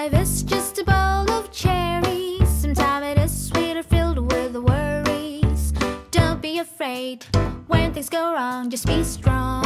Life is just a bowl of cherries. Sometimes it is sweeter, filled with worries. Don't be afraid when things go wrong, just be strong.